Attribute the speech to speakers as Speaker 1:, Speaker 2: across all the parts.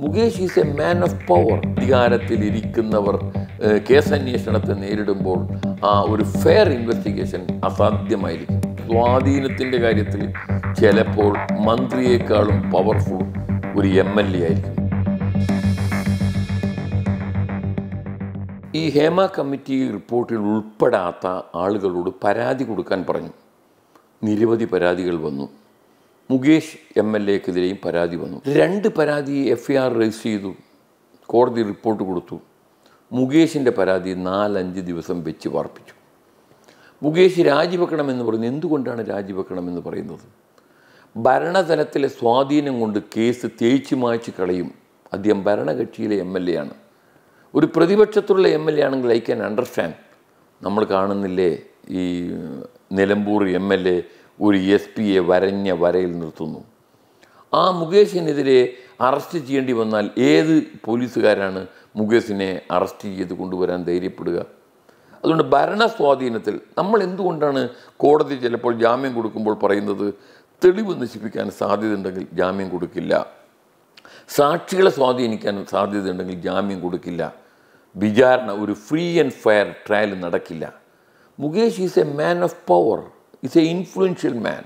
Speaker 1: Mukesh is a man of power. അധികാരത്തിൽ ഇരിക്കുന്നവർ case കേസന്വേഷണത്തെ നേരിടുമ്പോൾ ആ ഒരു ഫെയർ ഇൻവെസ്റ്റിഗേഷൻ അസാധ്യമായിരിക്കും. സ്വാധീനത്തിന്റെ കാര്യത്തിൽ ചിലപ്പോൾ മന്ത്രിയേക്കാളും പവർഫുൾ ഒരു എം എൽ എ ആയിരിക്കും. ഈ ഹേമ കമ്മിറ്റി റിപ്പോർട്ടിൽ ഉൾപ്പെടാത്ത ആളുകളോട് പരാതി കൊടുക്കാൻ പറഞ്ഞു. നിരവധി പരാതികൾ വന്നു. മുകേഷ് എം എൽ എക്കെതിരെയും പരാതി വന്നു. രണ്ട് പരാതി എഫ് ഐ ആർ രജിസ്റ്റർ ചെയ്തു. കോടതി റിപ്പോർട്ട് കൊടുത്തു. മുകേഷിന്റെ പരാതി നാലഞ്ച് ദിവസം വെച്ച് വാർപ്പിച്ചു. മുകേഷ് രാജിവെക്കണമെന്ന് പറയുന്നത് എന്തുകൊണ്ടാണ് രാജിവെക്കണമെന്ന് പറയുന്നത്? ഭരണതലത്തിലെ സ്വാധീനം കൊണ്ട് കേസ് തേച്ചു മായ്ച്ച് കളയും. അദ്ദേഹം ഭരണകക്ഷിയിലെ എം എൽ എ ആണ് ഒരു പ്രതിപക്ഷത്തുള്ള എം എൽ എ ആണെങ്കിൽ ഐ ക്യാൻ അണ്ടർസ്റ്റാൻഡ്. നമ്മൾ കാണുന്നില്ലേ ഈ നിലമ്പൂർ എം എൽ എ ഒരു എസ് പിയെ വരഞ്ഞ വരയിൽ നിർത്തുന്നു. ആ മുകേഷിനെതിരെ അറസ്റ്റ് ചെയ്യേണ്ടി വന്നാൽ ഏത് പോലീസുകാരാണ് മുകേഷിനെ അറസ്റ്റ് ചെയ്ത് കൊണ്ടുവരാൻ ധൈര്യപ്പെടുക? അതുകൊണ്ട് ഭരണ സ്വാധീനത്തിൽ നമ്മൾ എന്തുകൊണ്ടാണ് കോടതി ചിലപ്പോൾ ജാമ്യം കൊടുക്കുമ്പോൾ പറയുന്നത് തെളിവ് നശിപ്പിക്കാൻ സാധ്യതയുണ്ടെങ്കിൽ ജാമ്യം കൊടുക്കില്ല. സാക്ഷികളെ സ്വാധീനിക്കാൻ സാധ്യതയുണ്ടെങ്കിൽ ജാമ്യം കൊടുക്കില്ല. വിചാരണ ഒരു ഫ്രീ ആൻഡ് ഫയർ ട്രയൽ നടക്കില്ല. Mukesh is a man of power. Is a influential man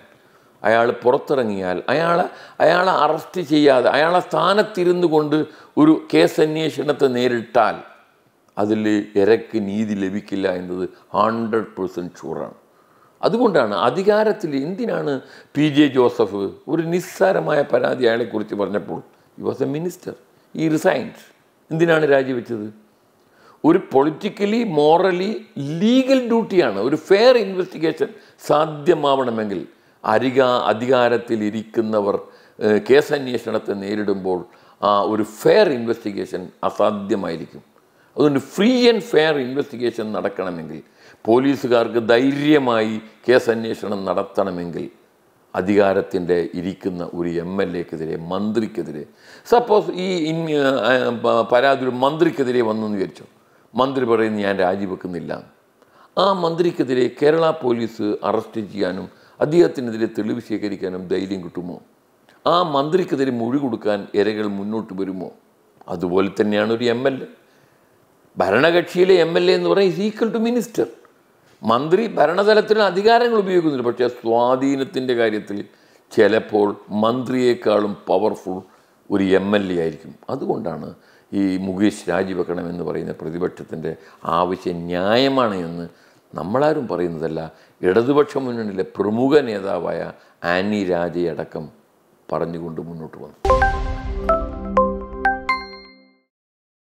Speaker 1: അയാൾ പുറത്തിറങ്ങിയാൽ അയാളെ അയാളെ അറസ്റ്റ് ചെയ്യാതെ അയാളെ സ്ഥാനത്തിരുന്നു കൊണ്ട് ഒരു കേസ് അന്വേഷണത്തെ നേരിട്ടാൽ അതിൽ ഇരക്ക് നീതി ലഭിക്കില്ല എന്നത് ഹൺഡ്രഡ് പേഴ്സന്റ് ഷുവറാണ് അതുകൊണ്ടാണ് അധികാരത്തിൽ എന്തിനാണ് പി ജെ ജോസഫ് ഒരു നിസ്സാരമായ പരാതി അയാളെക്കുറിച്ച് പറഞ്ഞപ്പോൾ he was a minister he resigned എന്തിനാണ് രാജിവെച്ചത്? ഒരു പൊളിറ്റിക്കലി മോറലി ലീഗൽ ഡ്യൂട്ടിയാണ് ഒരു ഫെയർ ഇൻവെസ്റ്റിഗേഷൻ സാധ്യമാവണമെങ്കിൽ അരിക ഏഹ്, കേസന്വേഷണത്തെ നേരിടുമ്പോൾ ആ ഒരു ഫെയർ ഇൻവെസ്റ്റിഗേഷൻ അസാധ്യമായിരിക്കും. അതുകൊണ്ട് ഫ്രീ ആൻഡ് ഫെയർ ഇൻവെസ്റ്റിഗേഷൻ നടക്കണമെങ്കിൽ പോലീസുകാർക്ക് ധൈര്യമായി കേസന്വേഷണം നടത്തണമെങ്കിൽ അധികാരത്തിന്റെ ഇരിക്കുന്ന ഒരു എം എൽ എക്കെതിരെ മന്ത്രിക്കെതിരെ സപ്പോസ് ഈ പരാതി ഒരു മന്ത്രിക്കെതിരെ വന്നു എന്ന് വിചാരിച്ചോ? മന്ത്രി പറയുന്നു ഞാൻ രാജിവെക്കുന്നില്ല. ആ മന്ത്രിക്കെതിരെ കേരള പോലീസ് അറസ്റ്റ് ചെയ്യാനും അദ്ദേഹത്തിനെതിരെ തെളിവ് ശേഖരിക്കാനും ധൈര്യം കിട്ടുമോ? ആ മന്ത്രിക്കെതിരെ മൊഴി കൊടുക്കാൻ ഇരകൾ മുന്നോട്ട് വരുമോ? അതുപോലെ തന്നെയാണ് ഒരു എം എൽ എ. ഭരണകക്ഷിയിലെ എം എൽ എ എന്ന് പറയുന്നത് ഇസ് ഈക്വൽ ടു മിനിസ്റ്റർ മന്ത്രി ഭരണതലത്തിന് അധികാരങ്ങൾ ഉപയോഗിക്കുന്നുണ്ട്. പക്ഷേ സ്വാധീനത്തിന്റെ കാര്യത്തിൽ ചിലപ്പോൾ മന്ത്രിയേക്കാളും പവർഫുൾ ഒരു എം എൽ എ ആയിരിക്കും. അതുകൊണ്ടാണ് ഈ മുകേഷ് രാജിവെക്കണമെന്ന് പറയുന്ന പ്രതിപക്ഷത്തിന്റെ ആവശ്യം ന്യായമാണ് എന്ന് നമ്മളാരും പറയുന്നതല്ല. ഇടതുപക്ഷ മുന്നണിയിലെ പ്രമുഖ നേതാവായ ആനി രാജയടക്കം പറഞ്ഞുകൊണ്ട് മുന്നോട്ട് വന്നു.